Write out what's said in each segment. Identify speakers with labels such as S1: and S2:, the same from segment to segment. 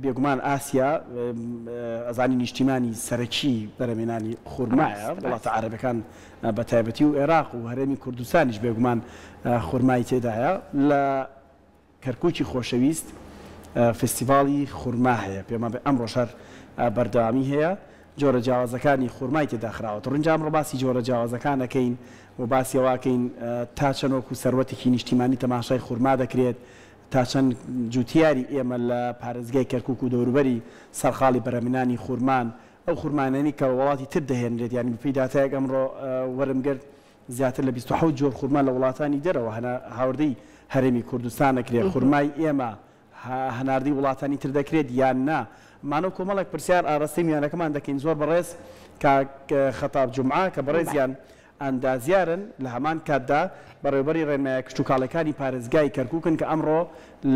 S1: بێگومان ئاسیا ئەزانی نیشتیمانی سەرەکی بەرەمێنانی خورمایە وڵاتە عربەکان بە تایبەتی و عێراق و هەرێمی کوردستانیش بێگومان خورمای تێدایە لە کەرکوکی خۆشەویست فستیڤالی خورما هەیە پێمان بێ ئەم ڕۆژەر بەرداوامی هەیە جۆرە جیاوازەکانی خورمای تێداخراوەت ڕنجام ڕباسی جۆرە جیاوازەکانەکەین و باسیەواکەین تا چەنۆک و سەرەتێکی نیشتیمانی تەماشای خورما دەکرێت. تا چەند جوتیاری ئێمە لە پارێزگای کەرکک و دەوروبەری سەرخاڵی بەرەمنانی خورمان ئەو خورمانانی کە وڵاتی تر دەهێنرێت یانی پیداتایەک ئەمڕۆ وەرمگرت زیاتر لە 26 جۆر خورما لە وڵاتانی دەرەوە هەنا هاوردەی هەرێمی کوردستان دەکرێت خورمای ئێمە هەناردی وڵاتانی تر دەکرێت یان نا مانە کۆمەڵک پرسیار ئاراستەی میانەکەمان دەکەین زۆر بەڕێز خەتاب جمعا کە بەڕێزیان. ئەندازیارن لە هەمان کاتدا بەڕێبەری ڕێنمایە کشت و کاڵەکانی پارێزگای کەرککن کە ئەمڕۆ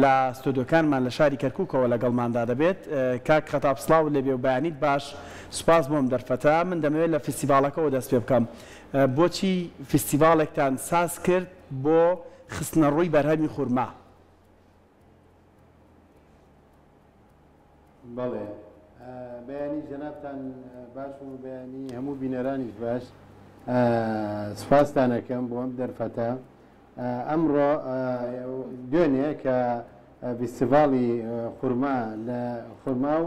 S1: لە ستۆدیۆکانمان لە شاری کەرککەوە لەگەڵماندا دەبێت کاک خەتابسلااو لە بێوبیانیت باش سوپاس بۆم دەرفەتا من دەمەوێت لە فستیڤالەکەەوە دەست پێ بکەم بۆچی فستیڤالێکتان ساز کرد بۆ خستنە ڕووی بەرهەمی خورما
S2: بەڵێ بەیانی جەنابان باش و بەیانی هەموو بینەرانیش باش. سوپاسدانەکەم بۆم دەرفەتە ئەمڕۆ دوێنێ کە فیسڤالی خورما لە خورما و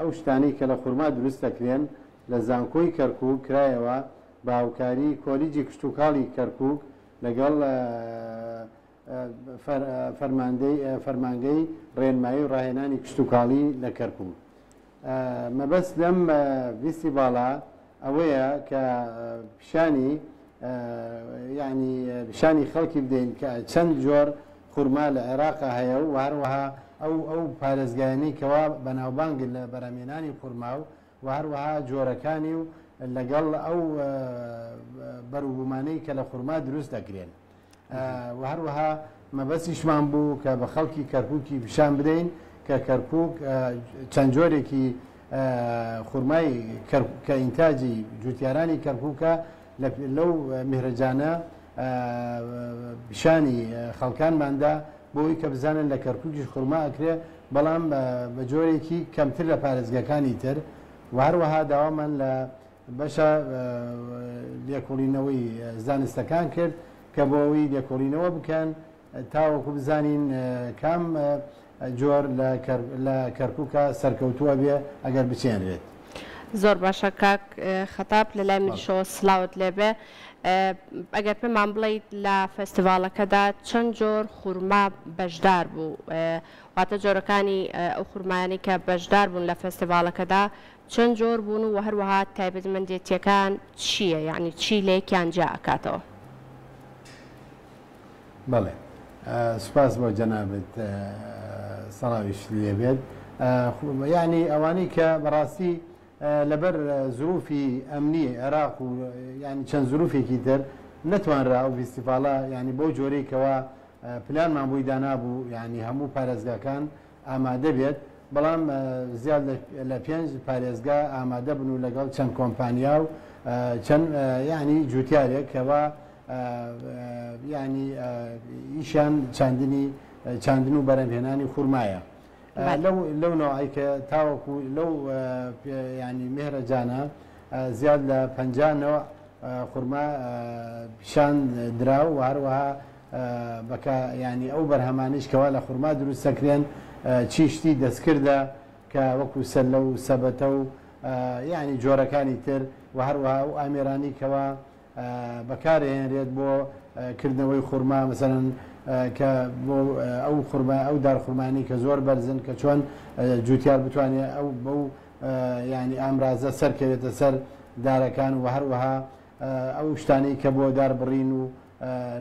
S2: ئەو شتانی کە لە خورما دروست دەکرێن لە زانکۆی کەرکک کرایەوە باوکاری کۆلیجی کشتتوکاڵی کەرکک لەگەڵ فەرمانگەی ڕێنمایی و ڕاهێنانی کشتتوکاڵی لە کەرکک. مەبەست لەم ویستی باڵە ئەوەیە کە پیشانی ینی پیشانی خەڵکی بدەین کە چەند جۆر خورما لە عێراقا هەیە و هەروەها ئەو ئەو پارێزگایانی کەوا بەناوبانگن لە بەرەمێنانی خورما و هەروەها جۆرەکانی و لەگەڵ ئەو بەروبوومانەی کە لە خورما دروست دەگرێن و هەروەها مەبەسیشمان بوو کە بە خەڵکی کەرکووکی پیشان بدەین کە کەرکک چەند جۆرێکی خورمای کە ئینتاجی جوتیارانی کەرکووکە لەو میهرەجانە پیشانی خەڵکانماندا بۆی کە بزانن لە کەرکووکیش خورما ئەکرێ بەڵام بە جۆرێکی کەمتر لە پارێزگەکانی تر و هەروەها داوامان لە بەشە لێکۆڵینەوەی زانستەکان کرد کە بۆ ئەوی لێکۆڵینەوە بکەن تاوەکو بزانین کام جۆر لە کەرکووکە سەرکەوتووە بێ ئەگەر بچێنرێت.
S3: زۆر باشە کاک خەتاب لە لای منشەوە سلااوت لێبێ ئەگەر پێمان بڵیت لە فستیڤالەکەدا چەند جۆر خورما بەشدار بوو واتە جۆرەکانی ئەو خورمانی کە بەشدار بوون لە فستیڤالەکەدا چەند جۆر بوون و هەروەها تایبەتمەندێتیەکان چییە یعنی چی لێکیان جا ئەکاتەوە
S2: بەڵێ سوپاس بۆ جەنابێت سەڵاویش لێبێت ینی ئەوانەی کە بەڕاستی لەبەر زروفی ئەمنی عێراق و ینی چەند زروفێکی تر نتوانرا و فیسیفاڵە ینی بۆ جۆرێکەوە پلانمان بووی دانابوو ینی هەموو پارێزگاکان ئامادە بێت بەڵام زیاد لە پێنج پارێزگا ئامادە بن و لەگەڵ چەند کۆمپانیا و چەند ینی جوتیارێک کەەوە ینی ئیشان چاندنی چاندن و بەرەمهێنانی خورمایە لەو نەوەی کە تاوەکو لەو ینی مێرەجانە زیاد لە پەنجانەوە خورما پیشان درا و هەروەها بەکە ینی ئەو بەرهەمانش کەوا لە خورما دروست سەکرێن چیشتی دەستکردە کە وەکو سەر لەو سەبەتە و ینی جۆرەکانی تر و هەروەها و ئامێرانی کەەوە بەکارێنرێت بۆ کردنەوەی خورما مثلەن کە بۆ ئەو خورما ئەو دارخورمانی کە زۆر بەرزن کە چۆن جوتیار بتوانێت ئەو بەو ینی ئامرازە سەرکەوێتە سەر دارەکان و هەروەها ئەو شتانی کە بۆ دار بڕین و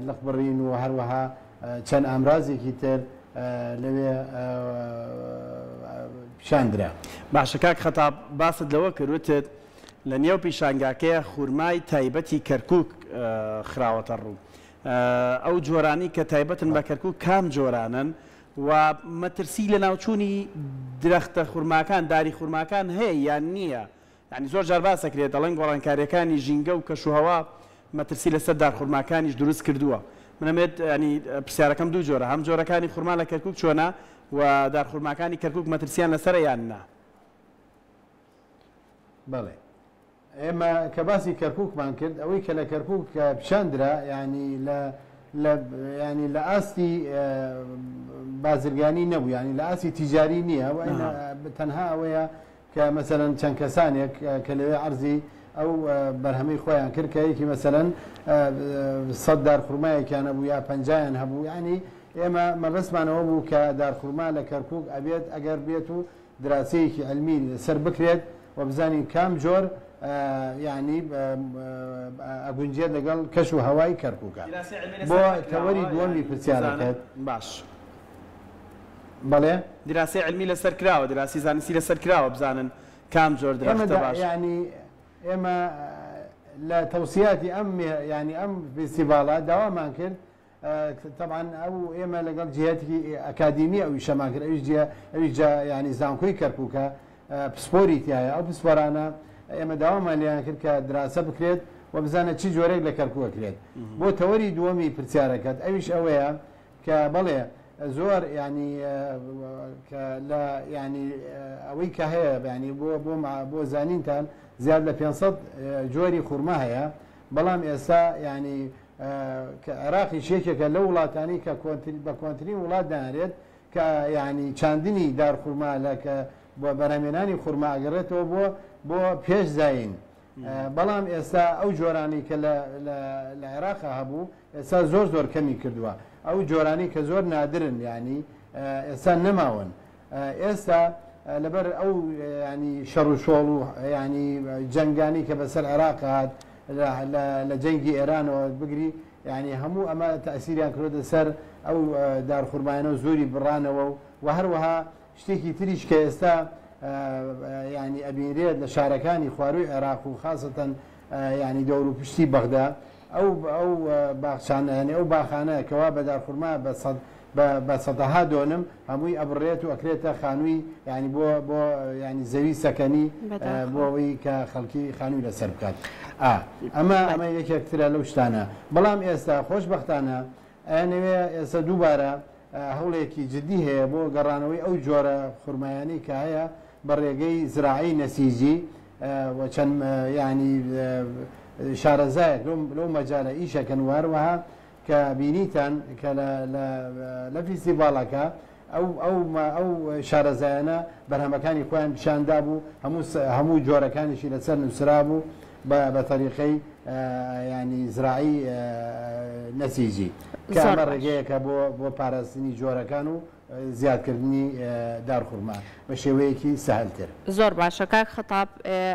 S2: لەق بڕین و هەروەها چەند ئامرازێکی تر لەوێ
S3: پیشاندرا
S1: باشەکە خەتا باست لەوە کردوتت لە نێو پیشانگاکەیە خورمای تایبەتی کەرکک خراوەتە ڕوو. ئەو جۆرانی کە تایبەتن بە کەرکک کام جۆرانن و مەترسی لە ناوچووی درەختە خورماکان داری خورماکان هەیە یان نییە. ینی زۆر جار باسەکرێت دەڵنگ گۆڕانکاریەکانی ژینگە و کەشوهوا مەترسی لەسەر دارخورماکانیش دروست کردووە. منەمێت ینی پرسیارەکەم دوو جۆرە هەم جۆرەکانی خورما لە کەرکک چۆنا و دارخورماکانی کەرکک مەترسیان لەسەر یاننا. بەڵێ. اما كباسي
S2: كركوك مانكن او كلا كركوك بشاندرا يعني لا لا يعني لا اسي آه، بازرغاني نبو يعني لا اسي تجاري نيه نعم. تنها ويا كمثلا تنكسانيا كلا عرزي او آه، برهمي خويا كركي كي مثلا آه، صدر خرمايه كان ابو يا بنجاين هبو يعني اما ما بسمعنا ابو كدار خرمايه لكركوك ابيت اجر بيتو دراسيك علمي سربكريت وبزاني كام جور ینی ئەگونجێ لەگەڵ کەش و هەوای کەرکووکە
S1: بۆ تەوەری دووەمی پرسیارەکەت باش. بەڵێ دراسی علمی لەسەر کراوە دراسی زانستی لەسەر کراوە بزانن کام جۆر درەمەدە باش
S2: ینی ئێمە لە تەوسیاتی ئەم ینی ئەم فستیڤالە داوامان کرد طبعاً ئەو ئێمە لەگەڵ جیاتێکی ئەکادمی ئەوی شەمان کرد ئەوی ئەوی ینی زانکۆی کەرکووکە پسپۆری تایە ئەو پسپۆرانە ئێمە داوامان کرد کە دراسە بکرێت و بزانە چی جۆرێک لە کەرکوەکرێت بۆ تەوەری دووەمی پرسیارەکەت ئەویش ئەوەیە کە بڵێ زۆر ینی لە ینی ئەوەی کە هەیە بینی بۆ بۆ بۆ زانینتان زیاد لە 500 جۆری خورما هەیە بەڵام ئێستا ینی کە عراقی شێکێکە لە وڵاتانی کە بە کۆنتترین وڵات دانرێت کە ینی چاندنی دارخورما لە کە بۆ بەرهمێنانی خورما ئەگەڕێتەوە بۆ بۆ پێش زین بەڵام ئێستا ئەو جۆرانی کە لە عێراق هەبوو ئێستا زۆر زۆر کەمی کردووە ئەو جۆرانی کە زۆر نادرن ینی ئێستا نەماون ئێستا لەبەر ئەو ینی شەڕ و شۆڵ و ینی جنگانی کە بەسەر عێراق هاات لە جەنگی ئێرانەوە بگری ینی هەموو ئەمە تاسیریان کرۆدە سەر ئەو دارخورمانە زۆری بڕانەوە و هەروەها شتێکی تریش کە ئێستا ینی ئەبینرێت لە شارەکانی خواروی عێراق و خاستەن ینی دەور و پشتی بەغدا ئەو ئەو باخشانەیە ئەو باخانەیە کەوا بەدارخورما بە سەد بە سەدەها دۆنم هەمووی ئەبڕێت و ئەکرێتە خانووی ینی بۆ بۆ ینی زەوی سەکەنی بۆەوەی کە خەڵکی خانووی لەسەر بکات ئەمە ئەمە یەکێکترە لەو شتانە بەڵام ئێستا خۆشببختانە ئەنوێ ئێستا دووبارە هەوڵێکی جدی هەیە بۆ گەڕانەوەی ئەو جۆرە خورمایانی کە هەیە بريغي زراعي نسيجي وكان يعني شارزاي لو مجال ايشا كنوار وها كبينيتا كلا لا او او ما او شارزانا بره مكان يكون شاندابو همو همو جوره كان شي لسن سرابو بطريقي يعني آه، زراعي آه، نسيجي كامر رجيك ابو بارسني جوره كانوا زیادکردنی دارخورما بە شێوەیەکی ساهلتر
S3: زۆر باشە کاک خەتاب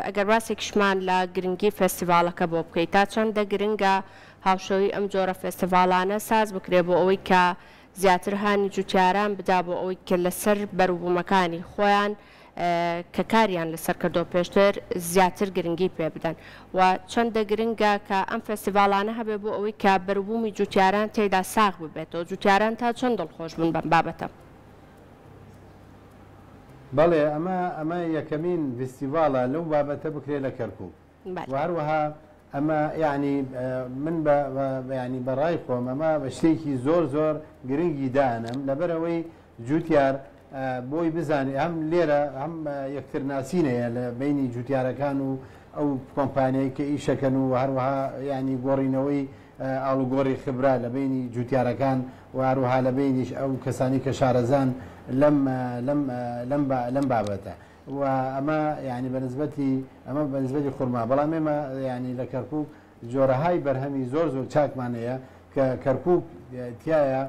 S3: ئەگەر باسێکشمان لە گرنگی فستیڤالەکە بۆ بکەیت تا چەندە گرنگە هاوشەوی ئەم جۆرە فستیڤالانە ساز بکرێ بۆ ئەوەی کە زیاتر هاانی جوتیاران بدا بۆ ئەوەی کە لەسەر بەروبوومەکانی خۆیان کە کاریان لەسەر کردۆ پێشتر زیاتر گرنگی پێ بدەن و چەندە گرنگە کە ئەم فستیڤالانە هەبێ بۆ ئەوەی کە بەربوومی جوتیاران تێدا ساغ ببێتەوە جوتیاران تا چەند دڵخۆش بن بەم بابەتە.
S2: بەڵێ ئەمە ئەمە یەکەمین فستیڤالە لەو بابەتە بکرێ لە کەرکوب هەروەها ئەمە یعنی من ینی بەڕای خۆم ئەمە بە شتێکی زۆر زۆر گرنگی دانم لەبەرەوەی جووتار بۆی بزانانی ئەم لێرە ئەم یەکتر ناسینەیە لە بینی جووتارەکان و ئەو کۆمپانیایی کە ئیشەکەن و هەروەها ینی گۆڕینەوەی ئالوگۆڕی خبرا لە بینی جووتارەکان و هەروها لە بینیش ئەو کەسانی کە شارەزان و لەم لەم بابەتە و ئەمە ینی بەنسبەتی ئەمە بەنسبەتی خورما بەڵام ئێمە ینی لە کەرکک جۆرەهای بەرهەمی زۆر زۆر چاکمانەیە کە کەرکک تایە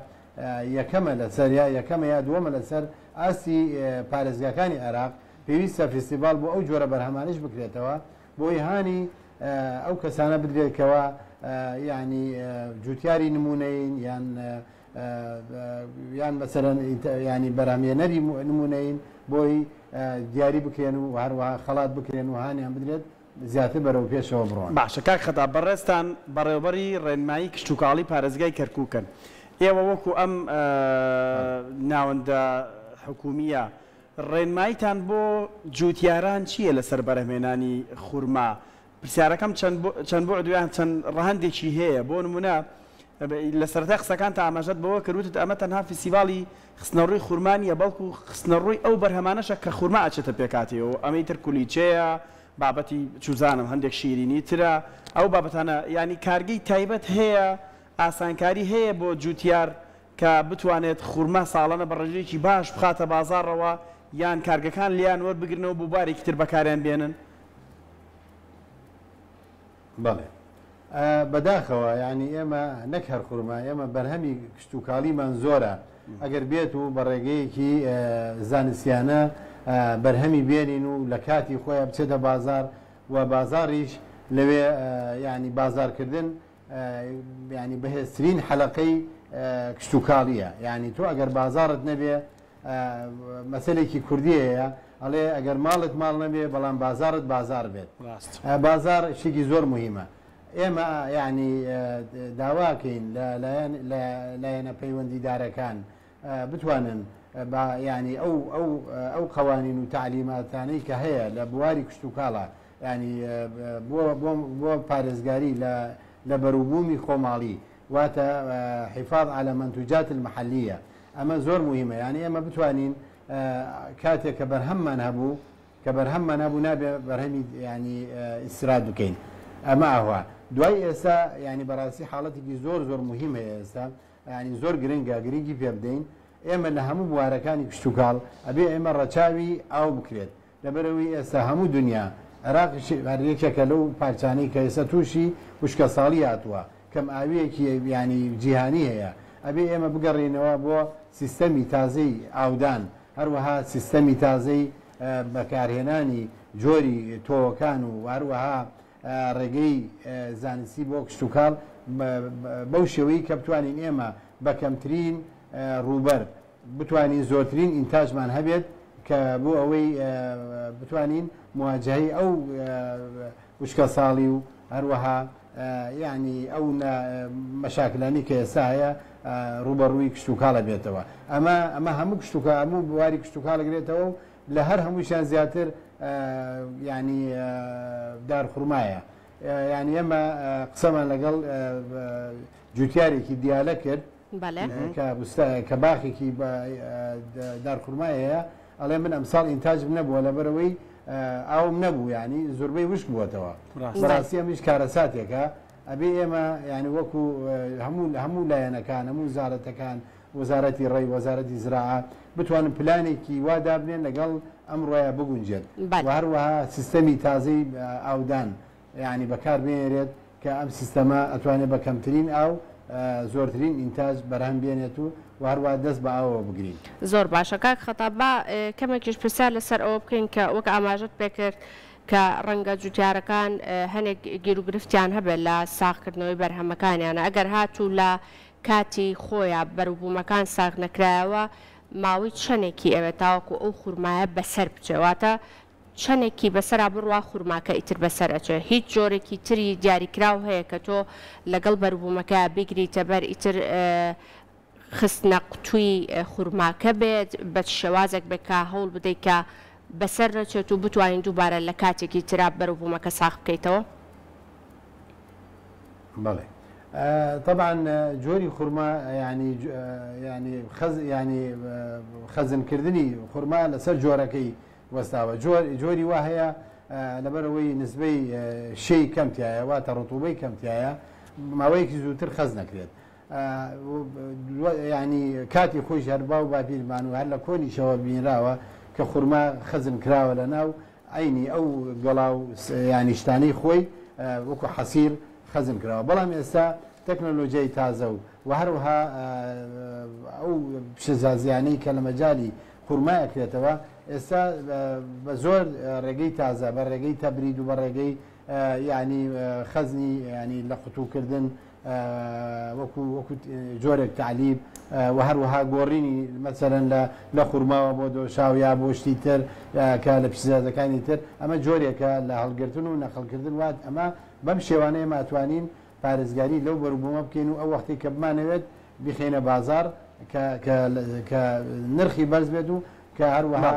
S2: یەکەمە لەسەر یا یەکەمە یا دووەمە لەسەر ئاسی پارێزگاکانی عراق پێویستە فستیڤال بۆ ئەو جۆرە بەرهەمانش بکرێتەوە بۆی هاانی ئەو کەسانە بدرێتەوە ینی جوتیاری نمونەین یان یان بەسەرەن ینی بەرامێنەری نمونەین بۆی دیاری بکرێن و هەروە خەڵات بکرێن و هاانیان بدرێت زیاتر بەرەو پێشەوە بڕۆن
S1: باشە کاک خەدا بەڕێستان بەڕێوبەری ڕێنمایی کشتتوکاڵی پارێزگای کەرکووکەن ئێوە وەکو ئەم ناوەندە حکومیە ڕێنمایتان بۆ جووتیاران چییە لەسەر بەرەمێنانی خورما پرسیارەکەم چەند بۆ دویان چەند ڕەهندێکی هەیە بۆ نمونە لە سەرتا قسەکان تا ئاماژەت بەوە کەوتت ئەمە تەنها فیسیڤالی خستنەڕووی خورمانیە بەڵکو خستنەڕووی ئەو بەرهەمانەشە کە خورما ئاچێتە پێکاتیەوە ئەمەی تر کولیچەیە بابەتی چوزانم هەندێک شیرینی ترە ئەو بابەتانە ینی کارگەی تایبەت هەیە ئاسانکاری هەیە بۆ جوتیار کە بتوانێت خورما ساڵانە بە ڕژێکی باش بخاتە بازارڕەوە یان کارگەکان لیان وەربگرنەوە بووبارێکی تر بەکاریان بێنن بەڵێ
S2: بەداخەوە ینی ئێمە نەک هەر خوورما ئێمە بەرهەمی کشتتوکالیمان زۆرە ئەگەر بێت و بە ڕێگەیەکی زانستیانە بەرهەمی بێنین و لە کاتی خۆی بچێتە بازار و بازاریش لەوێ ینی بازارکردن ینی بەهێزترین حەلقەی کشتتوکاڵیە ینی تۆ ئەگەر بازارت نەبێ مەسلێکی کوردیەیە ئەڵێ ئەگەر ماڵت ماڵ نەبێ بەڵام بازارت بازار بێت بازار شتێکی زۆر مهمە ئێمە يعني، آه، لا داواکەین لایەنە پەیوەندیدارەکان آه، بتوانن ینی آه، يعني، ئەو ئەو ئەو قوانین و تعلیماتانەی کە هەیە لە بواری کشت يعني، و کاڵە ینی بۆ پارێزگاری لە بەروبوومی خۆماڵی واتە حیفاظ على منتوجات المحلية ئەمە زۆر مهمە یعنی ئێمە بتوانین کاتێک کە بەرهەممان هەبوو کە بەرهەممان هەبوو نابێ بەرهەمی ینی ئیسرات بکەین ئەمە ئەوە دوای ئێستا ینی بەڕاستی حاڵەتێکی زۆر زۆر مهم هەیە ئێستا ینی زۆر گرنگگە گرنگی پێ بدەین ئێمە لە هەموو بوارەکانی کشتتوکاڵ ئەبێ ئێمە ڕەچاوی ئاو بکرێت لەبەرەوەی ئێستا هەموو دنیا عراقیێکەکە لەو پارچانەی کە ئێستا تووشی وشکە ساڵی هاتووە کەم ئاویەکی ینی جیهانی هەیە ئەبێ ئێمە بگەڕینەوە بۆ سیستەمی تازەی ئاودان هەروەها سیستەمی تازەی بەکارهێنانی جۆری تۆوەکان و هەروەها ڕێگەی زانستی بۆ کشتتوکال بەو شێوەی کە بتوانین ئێمە بە کەمترین ڕوبەر بتوانین زۆرترین ئینتاجمان هەبێت کە بۆ ئەوەی بتوانین مواجهی ئەو وشکە ساڵی و هەروەها یعنی ئەو مەشاکلانی کە ئێسا هەیە ڕوبەڕووی کشتتوکالە بێتەوە ئەمە ئەمە هەموو کشتتوکە هەموو بواری کشتتوکالە گرێتەوە لە هەر هەمووشیان زیاتر ینی دار خورمایە یعنی ئێمە قسەمان لەگەڵ جوتیارێکی دیالە کرد کە باخێکی دارخورمایەیە ئەڵێ من ئەمساڵ ئینتاج نەبووە لەبەرەوەی ئاوم نەبوو ینی زۆربەی وشک بووەتەوە ڕاستی ئەمیش کارەساتێکە ئەبێ ئێمە ینی وەکو هەموو هەموو لایەنەکان هەموو زارەتەکان وەزارەتی ڕێی وەزارەتی زراعە بتوانن پلانێکی وادابنێن لەگەڵ ئەم ڕۆیە بگونجێت هەروەها سیستەمی تازەی ئاودان یعنی بەکار بێنێت کە ئەم سیستەما ئەتوانێت بە کەمترین ئاو زۆرترین ئینتاج بەرهەم بێنێت و وهروە دەست بە ئەوەوە بگرین
S3: زۆر باشەکە خەتا با کەمێکیش پرسیار لەسەر ئەوە بکەین کە وەک ئاماژت پێکرد کە ڕەنگە جوتیارەکان هەنێک گیرروگرفتیان هەبێت لە ساخکردنەوەی بەرهەمەکانیانە ئەگەر هاتوو لە کاتی خۆیان بەروبوومەکان ساغ نەکرایەوە ماوەی چەندێکی ئەوێ تاوەکو ئەو خورمایە بەسەر بچێواتە چەندێکی بەسرا بڕوا خورماکە ئیتر بەسەر ئەچێ هیچ جۆرێکی تری دیاریکراو هەیە کە تۆ لەگەڵ بەربوومەکە بگریتە بەر ئیتر خستنە قوتووی خورماکە بێت بە شێوازێک بکە هەوڵ بدەیت کە بەسەر ڕەچێت و بتوانین دووبارە لە کاتێکی تراب بەرەبوومەکە ساخ بکەیتەوە؟
S2: بەڵێ. طبعا جۆری خورما ینی ینی ینی خەزنکردنی خورما لەسەر جۆرەکەی وەستاوە جۆری وا هەیە لەبەرەوەی نزبەی شەی کەمتیایە واتە ڕتوبەی کەمتیایە ماوەیەکی زووتر خەز نەکرێت ینی کاتی خۆش هەربا و باپیرمان و هەر لە کۆنیشەوە بینراوە کە خورما خەزم کراوە لە ناو عینی ئەو گەڵاو ینیشتانەی خۆی وەکو حەسیر خەزم کراوە بەڵام ئێستا تەکنۆلۆژیای تازە و و هەروها ئەو شزازیانەی کە لە مەجای قورمایەکرێتەوە ئێستا بە زۆر ڕێگەی تازە بە ڕێگەی تەبرید و بە ڕێگەی ینی خەزنی ینی لە قوتوکردن وەکو وەکو جۆرێک تعلیب و هەروەها گۆڕینی مەسەرەن لە لە خوورماوە بۆ دۆشاو یا بۆشتی تر کە لە پیسازەکانی تر ئەمە جۆرێکە لە هەڵگرتن و نەخەڵکردن وات ئەمە بەم شێوانەیە ماتوانین پارێزگاری لەو بەربوومە بکەین و ئەو وەختی کە بمانەوێت بخێنە بازار کە نرخی بەرز بێت و کە هەروەها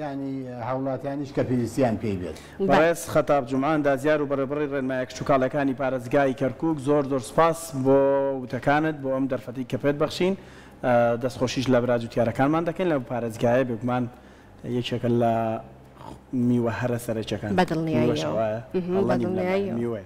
S2: ینی هاوڵاتیانیش کە پێویستیان پێی بێت
S1: بەڕێز خەتاب جومان دازیار و بەرەبڕی ڕێنمایەک شوکاڵەکانی پارێزگای کەرکک زۆر زۆر سپاس بۆ وتەکانت بۆ ئەم دەرفەتی کە پێت بەخشین دەستخۆشیش لە براج و تیارەکانمان دەکەین لە پارێزگایە بگومان یەکێکە لە میوە هەرە سەرچەکان بەدڵنیاییەوە میوە.